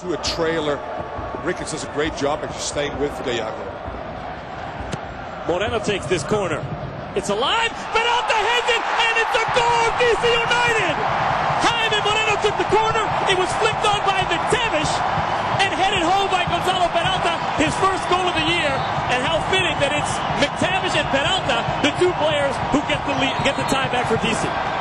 to a trailer. Ricketts does a great job of staying with Gallardo. Moreno takes this corner. It's alive. Peralta heads it, and it's a goal, DC United. Jaime Moreno took the corner. It was flipped on by McTavish and headed home by Gonzalo Peralta, his first goal of the year. And how fitting that it's McTavish and Peralta, the two players who get the lead, get the tie back for DC.